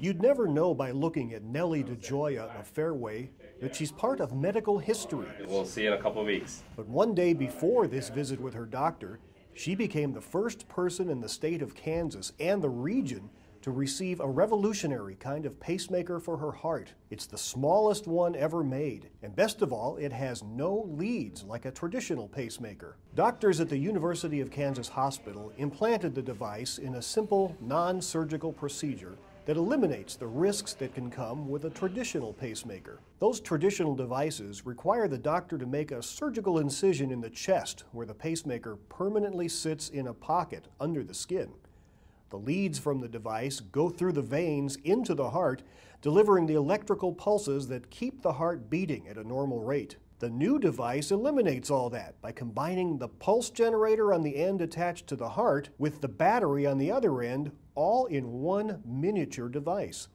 You'd never know by looking at Nellie DeJoya in a fairway that she's part of medical history. We'll see in a couple of weeks. But one day before this visit with her doctor, she became the first person in the state of Kansas and the region to receive a revolutionary kind of pacemaker for her heart. It's the smallest one ever made, and best of all, it has no leads like a traditional pacemaker. Doctors at the University of Kansas Hospital implanted the device in a simple, non surgical procedure that eliminates the risks that can come with a traditional pacemaker. Those traditional devices require the doctor to make a surgical incision in the chest where the pacemaker permanently sits in a pocket under the skin. The leads from the device go through the veins into the heart, delivering the electrical pulses that keep the heart beating at a normal rate. The new device eliminates all that by combining the pulse generator on the end attached to the heart with the battery on the other end, all in one miniature device.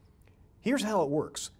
Here's how it works.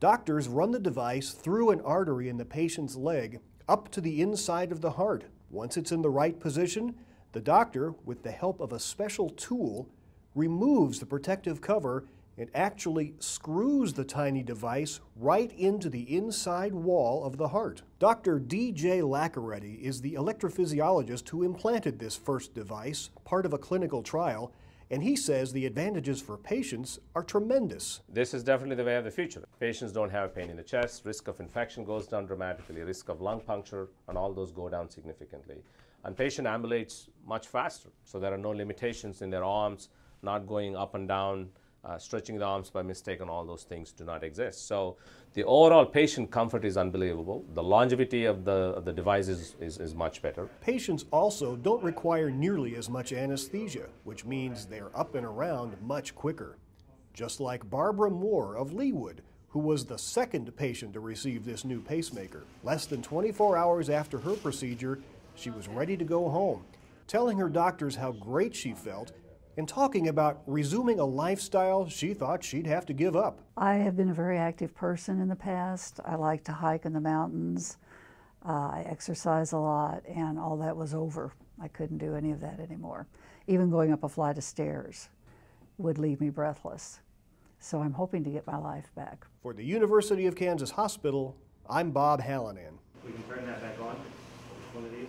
Doctors run the device through an artery in the patient's leg up to the inside of the heart. Once it's in the right position, the doctor, with the help of a special tool, removes the protective cover and actually screws the tiny device right into the inside wall of the heart. Dr. D.J. Lakkireddy is the electrophysiologist who implanted this first device, part of a clinical trial, and he says the advantages for patients are tremendous. This is definitely the way of the future. Patients don't have pain in the chest, risk of infection goes down dramatically, risk of lung puncture, and all those go down significantly. And patient ambulates much faster, so there are no limitations in their arms, not going up and down, uh, stretching the arms by mistake and all those things do not exist. So the overall patient comfort is unbelievable. The longevity of the, of the device is, is, is much better. Patients also don't require nearly as much anesthesia, which means they're up and around much quicker. Just like Barbara Moore of Leawood, who was the second patient to receive this new pacemaker. Less than 24 hours after her procedure, she was ready to go home, telling her doctors how great she felt and talking about resuming a lifestyle she thought she'd have to give up. I have been a very active person in the past. I like to hike in the mountains. Uh, I exercise a lot, and all that was over. I couldn't do any of that anymore. Even going up a flight of stairs would leave me breathless. So I'm hoping to get my life back. For the University of Kansas Hospital, I'm Bob Hallinan. We can turn that back on. One of these.